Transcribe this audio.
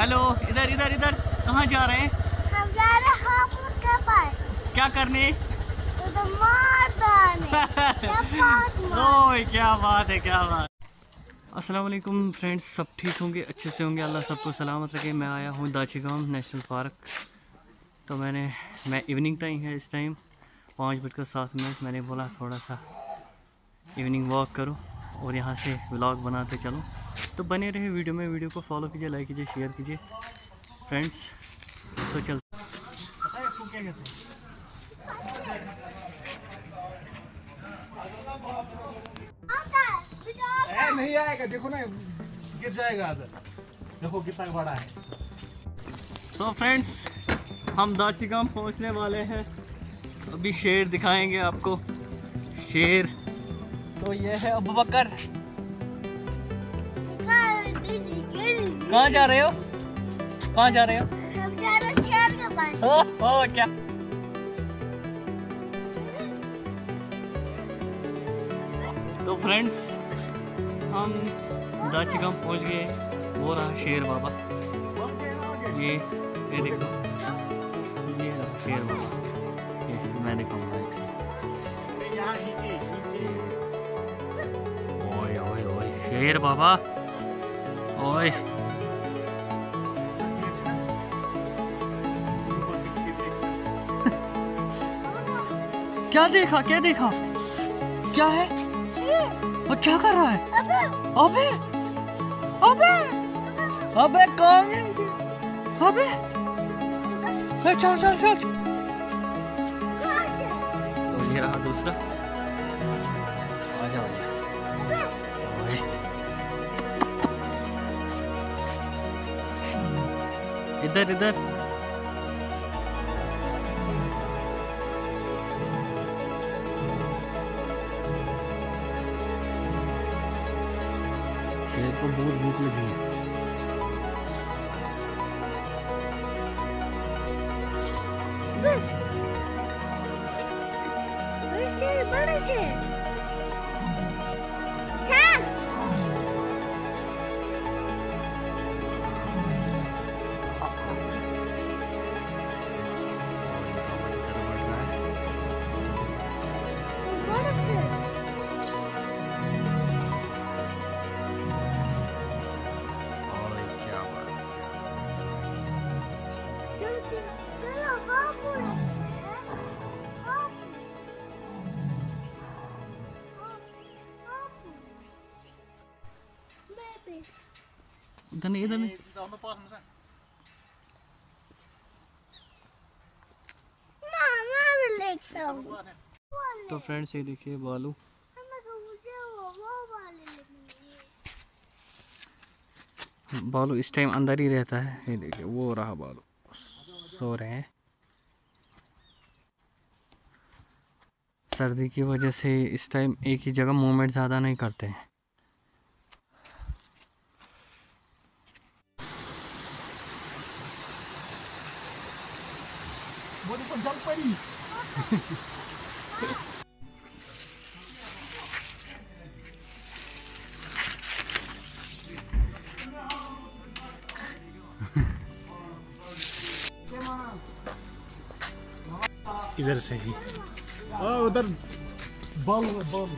Hello इधर इधर इधर। कहाँ जा रहे हैं? हम जा रहे हैं हापुड़ के पास। क्या करने? तो ओए क्या बात है क्या बात अस्सलाम वालेकुम फ्रेंड्स सब ठीक होंगे अच्छे से होंगे। अल्लाह सबको सलामत रखे। मैं आया हूँ दाची गाँव नेशनल पार्क। तो मैंने मैं इवनिंग टाइम है इस टाइम। पाँच बजकर सात मिनट। मैंने बोला थोड़ा सा इवनिंग वॉक करो और यहाँ से व्लॉग बनाते चलो। तो बने रहे वीडियो में। वीडियो को फॉलो कीजिए लाइक कीजिए शेयर कीजिए। फ्रेंड्स तो चल। नहीं आएगा देखो ना गिर जाएगा देखो कितना बड़ा है। सो so फ्रेंड्स हम दाचीगाम पहुँचने वाले हैं। अभी शेर दिखाएँगे आपको। शेर। तो ये है अबू बकर। कहाँ जा रहे हो? कहाँ जा रहे हो? हम जा रहे हैं शेर के पास। ओ, ओ क्या? तो फ्रेंड्स हम दाचीगाम पहुँच गए वो रहा शेर बाबा। ये ये देखो। ये रहा शेर बाबा। ये मैं दिखाऊँगा एक से। ओए ओए ओए शेर बाबा। ओए क्या देखा क्या देखा? क्या है? और क्या कर रहा है? अबे। अबे। अबे। अबे अबे। ए, चल चल चल। तो ये रहा दूसरा। आ जाओ इधर इधर। शेर को बहुत भूख लगी है। बड़े बेबी इधर नहीं इधर नहीं मामा भी लेता हूँ तो फ्रेंड्स ये देखिए बालू। हमें मुझे वो वो वाले लेनी बालू इस टाइम अंदर ही रहता है। ये देखिए वो रहा बालू। सो रहे हैं। सर्दी की वजह से इस टाइम एक ही जगह मूवमेंट ज़्यादा नहीं करते हैं। वो देखो जल पड़ी। इधर से ही। उधर बॉल बॉल।